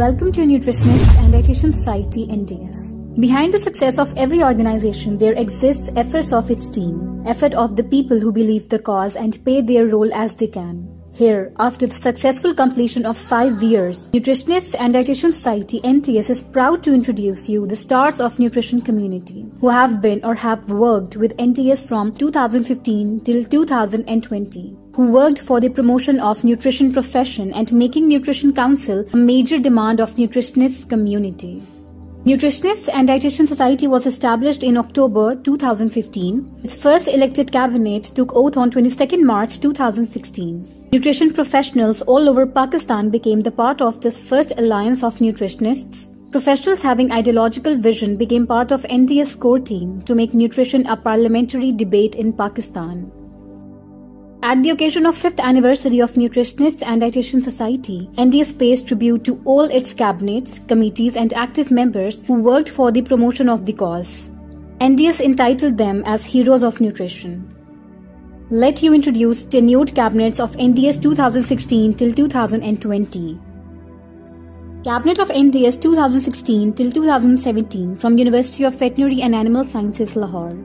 Welcome to Nutritionists and Dietitian Society NDS. Behind the success of every organization, there exists efforts of its team, effort of the people who believe the cause and pay their role as they can. Here, after the successful completion of five years, Nutritionists and Dietitian Society NDS is proud to introduce you the stars of nutrition community who have been or have worked with NDS from 2015 till 2020 who worked for the promotion of nutrition profession and making nutrition council a major demand of nutritionists community. Nutritionists and Dietitian Society was established in October 2015. Its first elected cabinet took oath on 22nd March 2016. Nutrition professionals all over Pakistan became the part of this first alliance of nutritionists. Professionals having ideological vision became part of NDS core team to make nutrition a parliamentary debate in Pakistan. At the occasion of 5th anniversary of Nutritionists and Dietitian Society, NDS pays tribute to all its cabinets, committees and active members who worked for the promotion of the cause. NDS entitled them as Heroes of Nutrition. Let you introduce tenured cabinets of NDS 2016 till 2020. Cabinet of NDS 2016 till 2017 from University of Veterinary and Animal Sciences Lahore.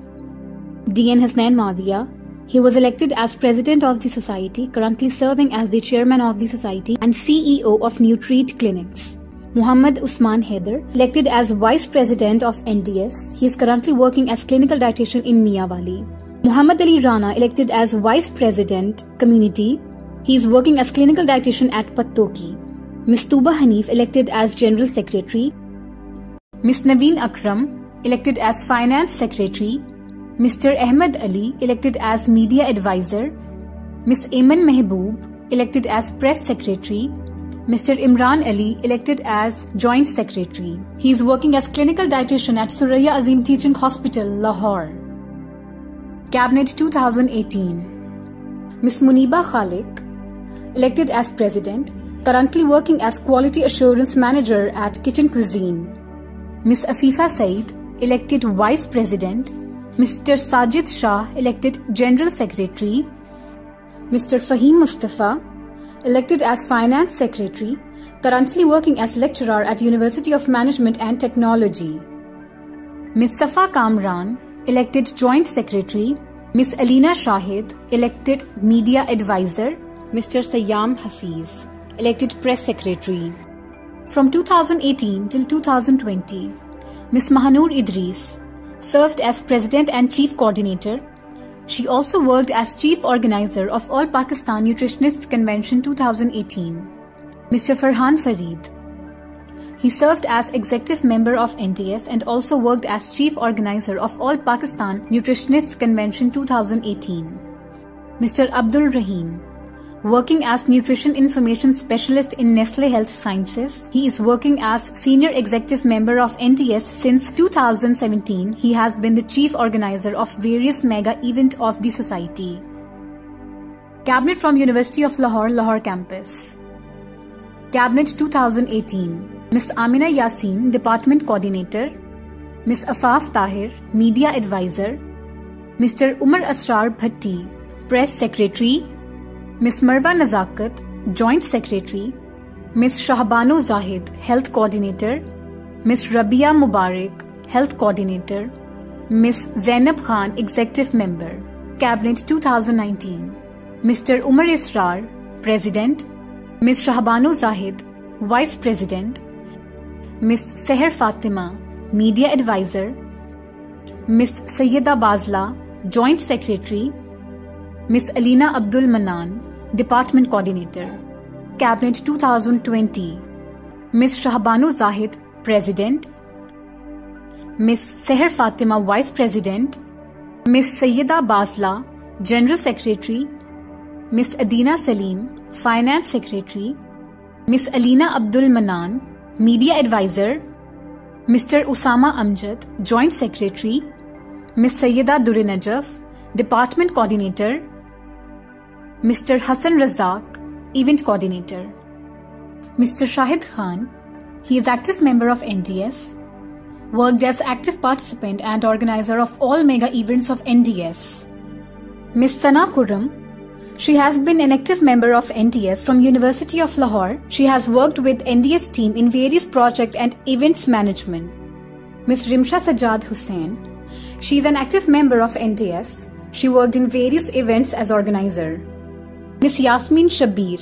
DN Hasnain Mavia, he was elected as president of the society, currently serving as the chairman of the society and CEO of Nutreat Clinics. Muhammad Usman Haider, elected as vice president of NDS. He is currently working as clinical dietitian in Mianwali. Muhammad Ali Rana, elected as vice president, community. He is working as clinical dietitian at Pattoki. Ms. Tuba Hanif, elected as general secretary. Ms. Naveen Akram, elected as finance secretary. Mr. Ahmed Ali, elected as Media Advisor, Ms. Ayman Mehboob, elected as Press Secretary, Mr. Imran Ali, elected as Joint Secretary. He is working as clinical dietitian at Suraya Azim Teaching Hospital, Lahore. Cabinet 2018 Ms. Muniba Khalik, elected as President, currently working as Quality Assurance Manager at Kitchen Cuisine. Ms. Afifa Said, elected Vice President, Mr. Sajid Shah, elected General Secretary, Mr. Fahim Mustafa, elected as Finance Secretary, currently working as lecturer at University of Management and Technology. Ms. Safa Kamran, elected Joint Secretary, Ms. Alina Shahid, elected Media Advisor, Mr. Sayyam Hafiz, elected Press Secretary. From 2018 till 2020, Ms. Mahanur Idris, served as President and Chief Coordinator. She also worked as Chief Organizer of All Pakistan Nutritionists Convention 2018. Mr. Farhan Farid. He served as Executive Member of NDS and also worked as Chief Organizer of All Pakistan Nutritionists Convention 2018. Mr. Abdul Rahim. Working as Nutrition Information Specialist in Nestle Health Sciences, he is working as Senior Executive Member of NDS since 2017. He has been the Chief Organizer of various mega events of the Society. Cabinet from University of Lahore, Lahore Campus. Cabinet 2018 Ms. Amina Yasin, Department Coordinator, Ms. Afaf Tahir, Media Advisor, Mr. Umar Asrar Bhatti, Press Secretary, Ms. Marwa Nazakat, Joint Secretary, Ms. Shahbano Zahid, Health Coordinator, Ms. Rabia Mubarak, Health Coordinator, Ms. Zainab Khan, Executive Member, Cabinet 2019, Mr. Umar Israr, President, Ms. Shahbano Zahid, Vice President, Ms. Seher Fatima, Media Advisor, Ms. Sayyida Bazla, Joint Secretary, Ms. Alina Abdul Manan, Department Coordinator. Cabinet 2020. Ms. Shahbano Zahid, President. Ms. Seher Fatima, Vice President. Ms. Sayyida Basla, General Secretary. Ms. Adina Salim, Finance Secretary. Ms. Alina Abdul Manan, Media Advisor. Mr. Usama Amjad, Joint Secretary. Ms. Sayyida Durinajaf, Department Coordinator. Mr. Hassan Razak, Event Coordinator. Mr. Shahid Khan, he is active member of NDS, worked as active participant and organizer of all mega events of NDS. Ms. Sana Khurram, She has been an active member of NDS from University of Lahore. She has worked with NDS team in various project and events management. Ms. Rimsha Sajjad Hussain. She is an active member of NDS. She worked in various events as organizer. Ms. Yasmin Shabir.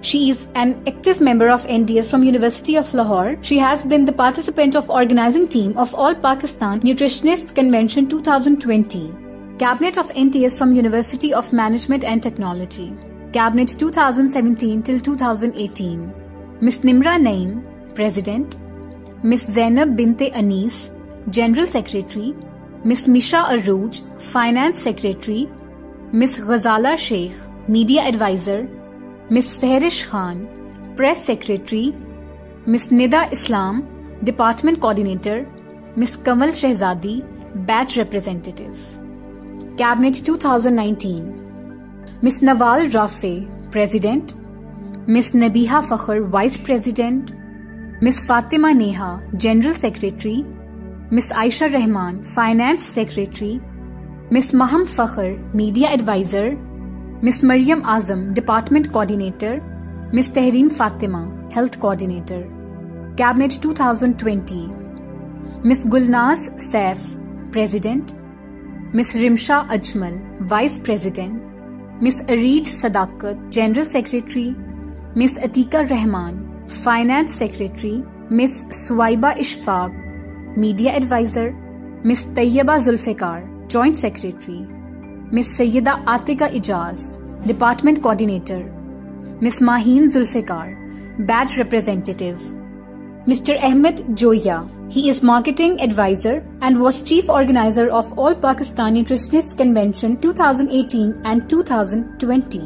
She is an active member of NDS from University of Lahore. She has been the participant of organizing team of All Pakistan Nutritionists Convention 2020. Cabinet of NDS from University of Management and Technology. Cabinet 2017 till 2018. Ms. Nimra Naim, President. Ms. Zainab Binte Anis, General Secretary. Ms. Misha Aruj, Finance Secretary. Ms. Ghazala Sheikh, Media Advisor. Ms. Sehrish Khan, Press Secretary, Ms. Nida Islam, Department Coordinator, Ms. Kamal Shehzadi, Batch Representative. Cabinet 2019 Ms. Nawal Rafe, President, Ms. Nabiha Fakhr, Vice President, Ms. Fatima Neha, General Secretary, Ms. Aisha Rahman, Finance Secretary, Ms. Maham Fakhr, Media Advisor, Ms. Maryam Azam, Department Coordinator, Ms. Tehreem Fatima, Health Coordinator. Cabinet 2020 Ms. Gulnaz Saif, President, Ms. Rimsha Ajmal, Vice President, Ms. Areej Sadakat, General Secretary, Ms. Atika Rahman, Finance Secretary, Ms. Swaiba Ishfaq, Media Advisor, Ms. Tayyaba Zulfikar, Joint Secretary, Ms. Sayyida Atika Ijaz, Department Coordinator, Ms. Maheen Zulfikar, Badge Representative, Mr. Ahmed Joya. He is Marketing Advisor and was Chief Organizer of All Pakistan Nutritionists Convention 2018 and 2020.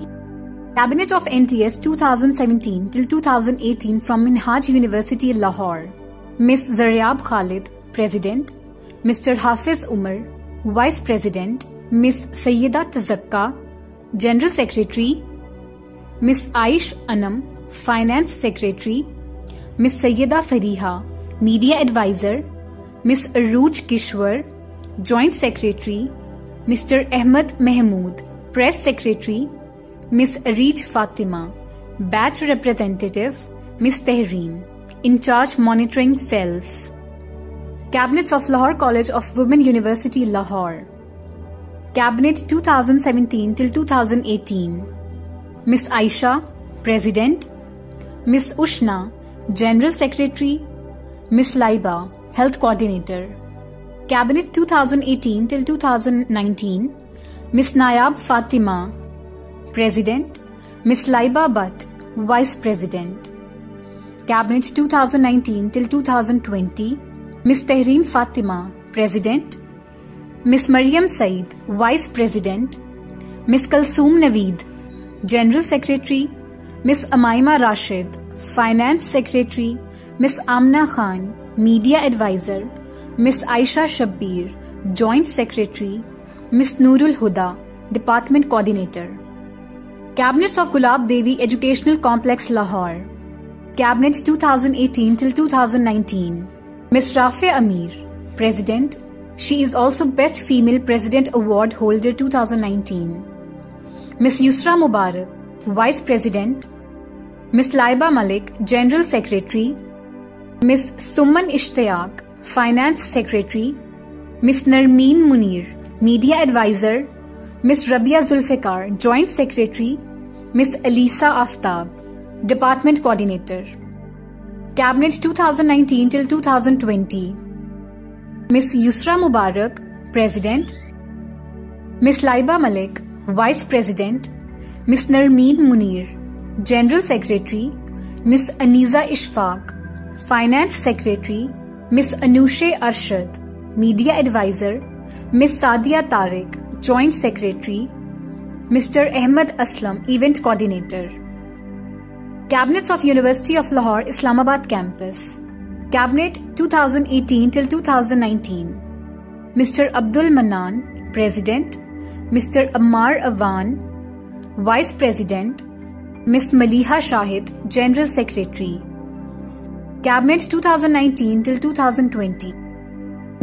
Cabinet of NDS 2017 till 2018 from Minhaj University, Lahore. Ms. Zaryab Khalid, President. Mr. Hafiz Umar, Vice President. Miss Syeda Tazakka general secretary Miss Ayesh Anam finance secretary Miss Syeda Fariha media advisor Miss Rooj Kishwar joint secretary Mister Ahmed Mahmood press secretary Miss Reech Fatima batch representative Miss Tehreen in charge monitoring cells cabinets of Lahore College of Women University Lahore Cabinet 2017 till 2018. Ms. Aisha, President. Ms. Ushna, General Secretary. Ms. Laiba, Health Coordinator. Cabinet 2018 till 2019. Ms. Nayab Fatima, President. Ms. Laiba Butt, Vice President. Cabinet 2019 till 2020. Ms. Tehreem Fatima, President. Ms. Maryam Said, Vice President, Ms. Kalsoom Naveed, General Secretary, Ms. Amaima Rashid, Finance Secretary, Ms. Amna Khan, Media Advisor, Ms. Aisha Shabbir, Joint Secretary, Ms. Noorul Huda, Department Coordinator. Cabinets of Gulab Devi Educational Complex Lahore. Cabinet 2018 till 2019. Ms. Rafe Amir, President, she is also Best Female President Award holder 2019. Ms. Yusra Mubarak, Vice President. Ms. Laiba Malik, General Secretary. Ms. Summan Ishtiyaq, Finance Secretary. Ms. Narmeen Munir, Media Advisor. Ms. Rabia Zulfikar, Joint Secretary. Ms. Elisa Aftab, Department Coordinator. Cabinet 2019 till 2020. Ms. Yusra Mubarak, President, Ms. Laiba Malik, Vice President, Ms. Narmeen Munir, General Secretary, Ms. Aniza Ishfaq, Finance Secretary, Ms. Anushe Arshad, Media Advisor, Ms. Sadia Tariq, Joint Secretary, Mr. Ahmed Aslam, Event Coordinator. Cabinets of University of Lahore, Islamabad Campus. Cabinet 2018 till 2019. Mr. Abdul Manan, President. Mr. Ammar Awan, Vice President. Ms. Maliha Shahid, General Secretary. Cabinet 2019 till 2020.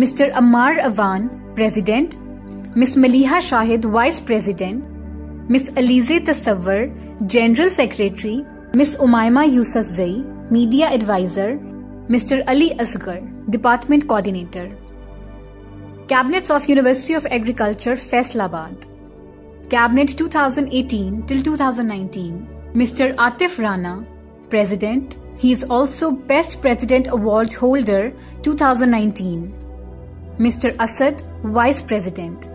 Mr. Ammar Awan, President. Ms. Maliha Shahid, Vice President. Miss Alize Tasawwur, General Secretary, Miss Umaima Yousafzai, Media Advisor, Mr. Ali Asgar, Department Coordinator. Cabinets of University of Agriculture, Faisalabad. Cabinet 2018 till 2019. Mr. Atif Rana, President. He is also Best President Award holder 2019. Mr. Asad, Vice President.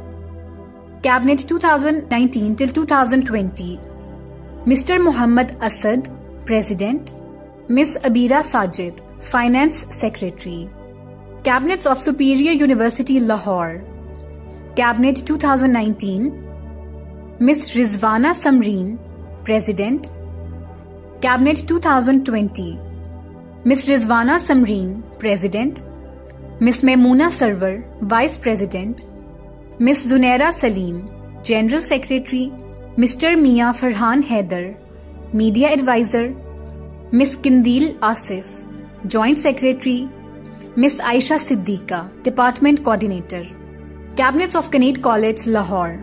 Cabinet 2019 till 2020. Mr. Muhammad Asad, President. Ms. Abira Sajid, Finance Secretary. Cabinets of Superior University Lahore. Cabinet 2019. Ms. Rizwana Samreen, President. Cabinet 2020. Ms. Rizwana Samreen, President. Ms. Maimuna Sarwar, Vice President. Ms. Zunaira Salim, General Secretary. Mr. Mia Farhan Haider, Media Advisor. Ms. Kindil Asif, Joint Secretary. Ms. Aisha Siddiqa, Department Coordinator. Cabinets of Kanate College, Lahore.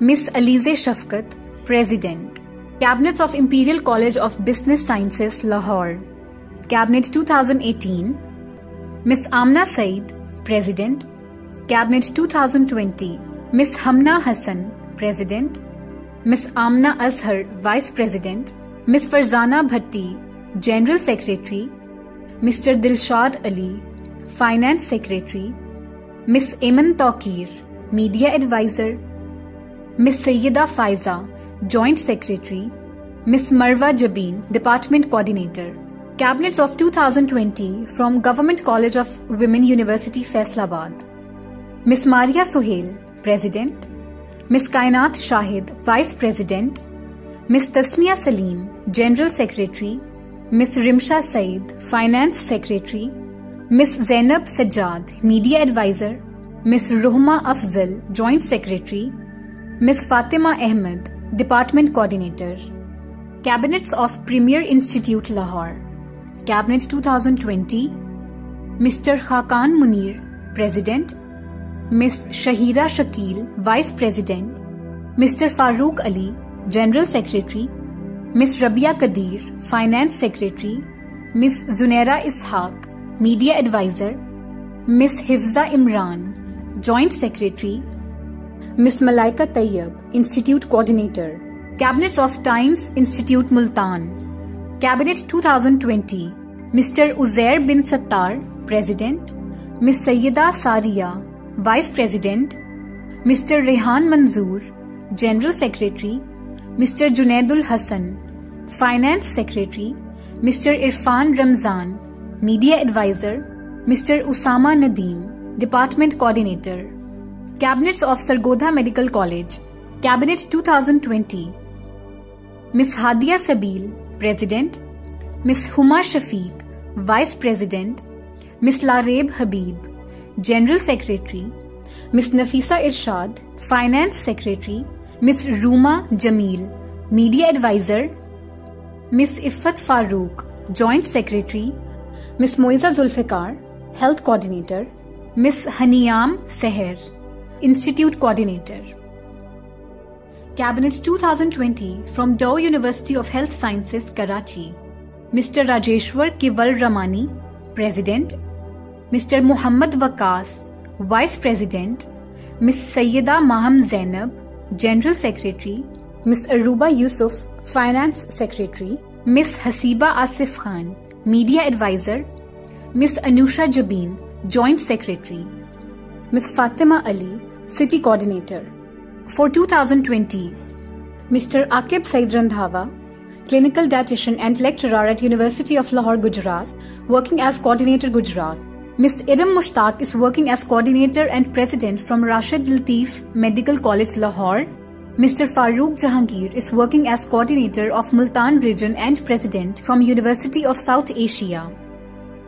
Ms. Alize Shafkat, President. Cabinets of Imperial College of Business Sciences, Lahore. Cabinet 2018. Ms. Amna Said, President. Cabinet 2020. Ms. Hamna Hassan, President. Ms. Amna Azhar, Vice President. Ms. Farzana Bhatti, General Secretary. Mr. Dilshad Ali, Finance Secretary, Ms. Eman Tawkir, Media Advisor, Ms. Sayyida Faiza, Joint Secretary, Ms. Marwa Jabin, Department Coordinator. Cabinets of 2020 from Government College of Women University Faisalabad. Ms. Maria Suhail, President. Ms. Kainat Shahid, Vice President. Ms. Tasmia Salim, General Secretary. Ms. Rimsha Said, Finance Secretary. Ms. Zainab Sajjad, Media Advisor, Ms. Rohma Afzal, Joint Secretary, Ms. Fatima Ahmed, Department Coordinator. Cabinets of Premier Institute Lahore. Cabinet 2020. Mr. Khakan Munir, President. Ms. Shahira Shakil, Vice President. Mr. Farooq Ali, General Secretary. Miss Rabia Qadeer finance secretary Miss Junaira Ishaq media advisor Miss Hifza Imran joint secretary Miss Malaika Tayyab institute coordinator cabinet of Times Institute Multan cabinet 2020 Mister Uzair bin Sattar president Miss Syeda Saria vice president Mister Rehan Manzoor general secretary Mister Junaidul Hasan Finance Secretary, Mr. Irfan Ramzan, Media Advisor, Mr. Usama Nadeem, Department Coordinator. Cabinets of Sargodha Medical College, Cabinet 2020. Ms. Hadia Sabil, President. Ms. Huma Shafiq, Vice President. Ms. Lareb Habib, General Secretary. Ms. Nafisa Irshad, Finance Secretary. Ms. Ruma Jamil, Media Advisor. Ms. Iffat Farooq, Joint Secretary. Ms. Moiza Zulfikar, Health Coordinator, Ms. Haniyam Seher, Institute Coordinator. Cabinets 2020 from Dow University of Health Sciences, Karachi. Mr. Rajeshwar Kival Ramani, President. Mr. Muhammad Wakas, Vice President. Ms. Sayyida Maham Zainab, General Secretary. Ms. Aruba Yusuf, Finance Secretary. Ms. Hasiba Asif Khan, Media Advisor, Ms. Anusha Jabin, Joint Secretary, Ms. Fatima Ali, City Coordinator. For 2020, Mr. Akib Said Randhawa, Clinical Dietitian and Lecturer at University of Lahore, Gujrat, working as Coordinator Gujrat. Ms. Idam Mushtaq is working as Coordinator and President from Rashid Latif Medical College, Lahore, Mr. Farooq Jahangir is working as coordinator of Multan region and president from University of South Asia.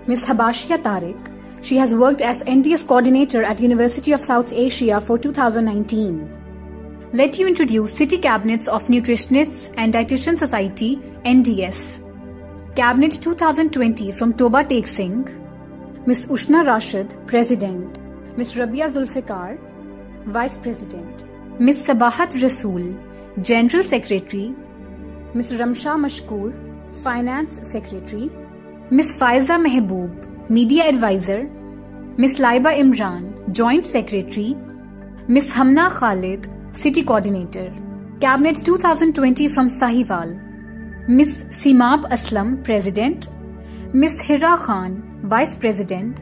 Ms. Habashia Tariq, she has worked as NDS coordinator at University of South Asia for 2019. Let you introduce City Cabinets of Nutritionists and Dietitian Society, NDS. Cabinet 2020 from Toba Tek Singh, Ms. Ushna Rashid, President, Ms. Rabia Zulfikar, Vice President. Miss Sabahat Rasool general secretary Miss Ramsha Mashkoor finance secretary miss Faiza Mehboob media adviser miss Laiba Imran joint secretary miss Hamna Khalid city coordinator cabinet 2020 from Sahiwal, miss Seemab Aslam president miss Hira Khan vice president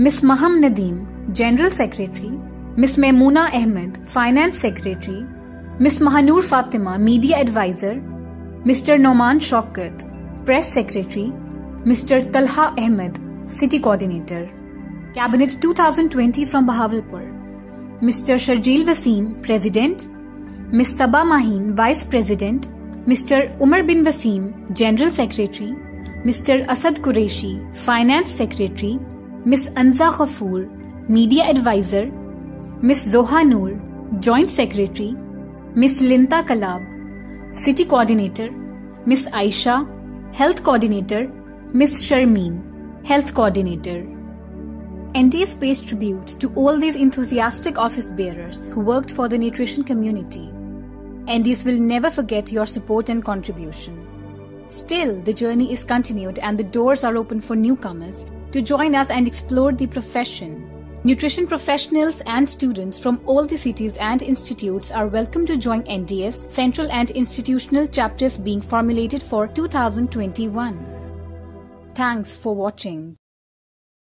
miss Maham Nadeem general secretary Ms. Maimuna Ahmed, Finance Secretary. Ms. Mahanur Fatima, Media Advisor. Mr. Noman Shaukat, Press Secretary. Mr. Talha Ahmed, City Coordinator. Cabinet 2020 from Bahawalpur. Mr. Sharjeel Wasim, President. Ms. Saba Mahin, Vice President, Mr. Umar bin Wasim, General Secretary, Mr. Asad Qureshi, Finance Secretary, Ms. Anza Khafoor, Media Advisor, Ms. Zoha Noor, Joint Secretary, Ms. Linta Kalab, City Coordinator, Ms. Aisha, Health Coordinator, Ms. Sharmeen, Health Coordinator. NDS pays tribute to all these enthusiastic office bearers who worked for the nutrition community. NDS will never forget your support and contribution. Still, the journey is continued and the doors are open for newcomers to join us and explore the profession. Nutrition professionals and students from all the cities and institutes are welcome to join NDS central and institutional chapters being formulated for 2021. Thanks for watching.